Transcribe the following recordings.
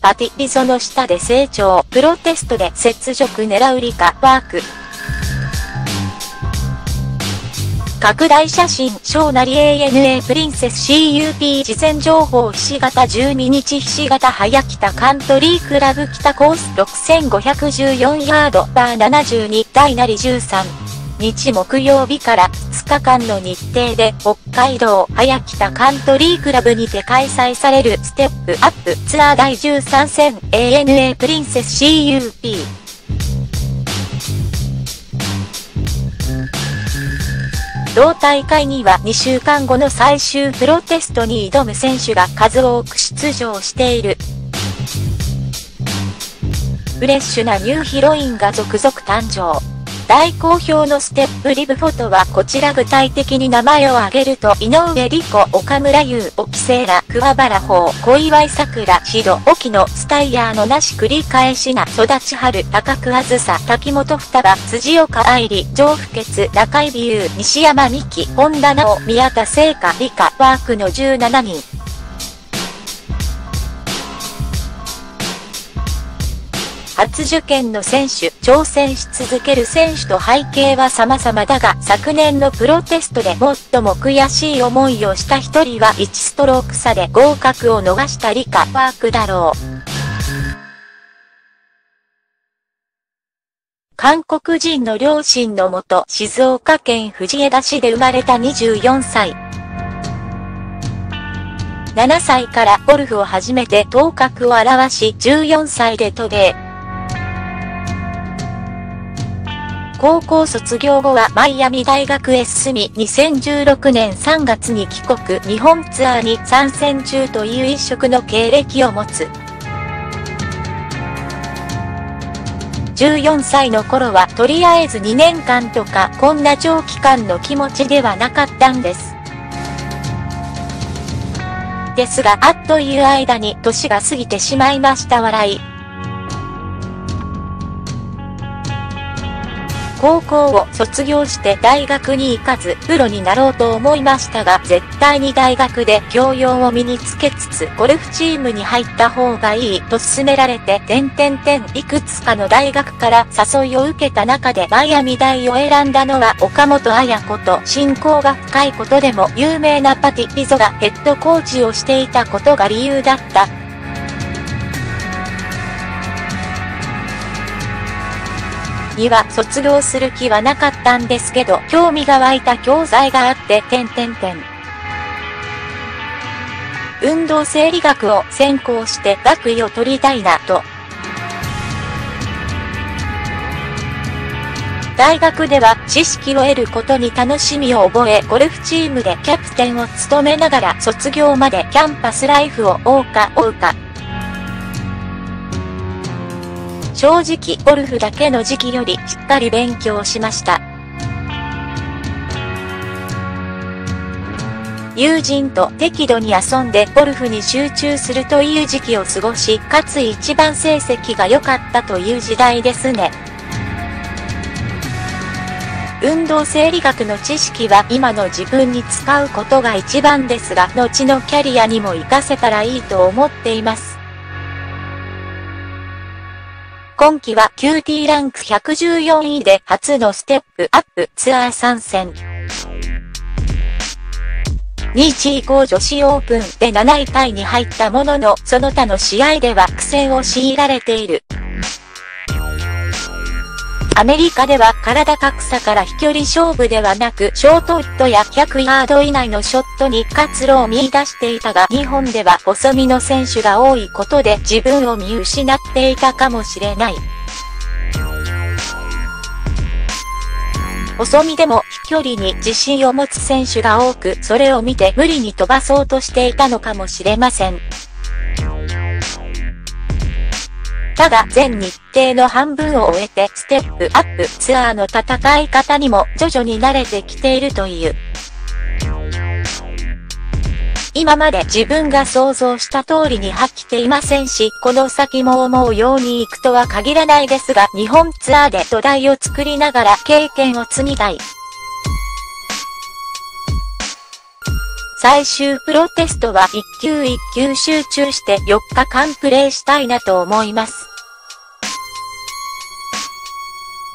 パティリゾの下で成長、プロテストで雪辱狙うリカ、ワーク。拡大写真、小なり ANA プリンセス CUP 事前情報ひし形12日ひし形早北カントリークラブ北コース6514ヤードバー72第なり13日木曜日から日間の日程で北海道早北カントリークラブにて開催されるステップアップツアー第13戦 ANA プリンセス CUP 同大会には2週間後の最終プロテストに挑む選手が数多く出場している。フレッシュなニューヒロインが続々誕生。大好評のステップリブフォトはこちら具体的に名前を挙げると、井上理子、岡村優、沖セーラ、桑原法、小祝桜、白、沖野、スタイヤーのなし繰り返しな、育ち春、高くあずさ、滝本双葉、辻岡愛理、上不潔、中井美優、西山美希、本田直、宮田聖華、理科、ワークの17人。初受験の選手、挑戦し続ける選手と背景は様々だが、昨年のプロテストで最も悔しい思いをした一人は1ストローク差で合格を逃した理科ワークだろう。韓国人の両親のもと、静岡県藤枝市で生まれた24歳。7歳からゴルフを始めて頭角を現し、14歳で渡米。高校卒業後はマイアミ大学へ進み、2016年3月に帰国、日本ツアーに参戦中という一色の経歴を持つ。14歳の頃はとりあえず2年間とかこんな長期間の気持ちではなかったんです。ですがあっという間に年が過ぎてしまいました笑い。高校を卒業して大学に行かず、プロになろうと思いましたが、絶対に大学で教養を身につけつつ、ゴルフチームに入った方がいいと勧められて、点々点いくつかの大学から誘いを受けた中でマイアミ大を選んだのは岡本彩子と親交が深いことでも有名なパティ・リゾがヘッドコーチをしていたことが理由だった。には卒業する気はなかったんですけど、興味が湧いた教材があって、点々点。運動生理学を専攻して学位を取りたいなと。大学では知識を得ることに楽しみを覚え、ゴルフチームでキャプテンを務めながら卒業までキャンパスライフを謳歌謳歌。正直ゴルフだけの時期よりしっかり勉強しました。友人と適度に遊んでゴルフに集中するという時期を過ごし、かつ一番成績が良かったという時代ですね。運動生理学の知識は今の自分に使うことが一番ですが、後のキャリアにも活かせたらいいと思っています。今季は QT ランク114位で初のステップアップツアー参戦。2位以降女子オープンで7位タイに入ったものの、その他の試合では苦戦を強いられている。アメリカでは体格差から飛距離勝負ではなく、ショートウッドや100ヤード以内のショットに活路を見出していたが、日本では細身の選手が多いことで自分を見失っていたかもしれない。細身でも飛距離に自信を持つ選手が多く、それを見て無理に飛ばそうとしていたのかもしれません。ただ全日程の半分を終えてステップアップツアーの戦い方にも徐々に慣れてきているという。今まで自分が想像した通りに発揮ていませんし、この先も思うように行くとは限らないですが、日本ツアーで土台を作りながら経験を積みたい。最終プロテストは一球一球集中して4日間プレイしたいなと思います。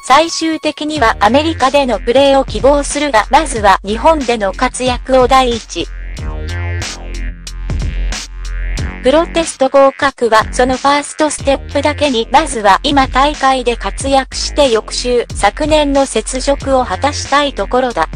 最終的にはアメリカでのプレーを希望するが、まずは日本での活躍を第一。プロテスト合格はそのファーストステップだけに、まずは今大会で活躍して翌週、昨年の雪辱を果たしたいところだ。